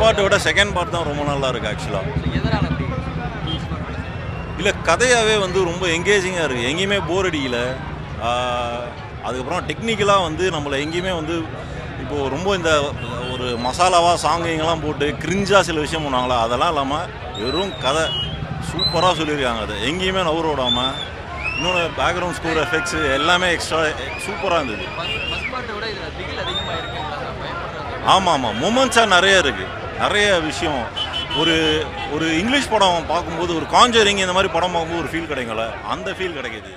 பார்ட்டை விட second part தான் ரொம்ப நல்லா இருக்கு ஆக்சுவலாக இல்லை கதையாகவே வந்து ரொம்ப எங்கேஜிங்காக இருக்குது எங்கேயுமே போர் அடிக்கல. அதுக்கப்புறம் டெக்னிக்கலாக வந்து நம்மளை எங்கேயுமே வந்து இப்போது ரொம்ப இந்த ஒரு மசாலாவாக சாங்கிங்கெல்லாம் போட்டு கிரிஞ்சாக சில விஷயம் பண்ணுவாங்களா? அதெல்லாம் இல்லாமல் வெறும் கதை. சூப்பராக சொல்லியிருக்காங்க அதை. எங்கேயுமே நவுற விடாமல் இன்னொன்று பேக்ரவுண்ட் ஸ்கோர் எஃபெக்ட்ஸு எல்லாமே எக்ஸ்ட்ரா சூப்பராக இருந்தது. ஆமாம் ஆமாம் மூமெண்ட்ஸாக நிறைய இருக்குது நிறைய விஷயம். ஒரு ஒரு இங்கிலீஷ் படம் பார்க்கும்போது ஒரு காஞ்சரிங் இந்த மாதிரி படம் பார்க்கும்போது ஒரு ஃபீல் கிடைக்கும்ல? அந்த ஃபீல் கிடைக்கிது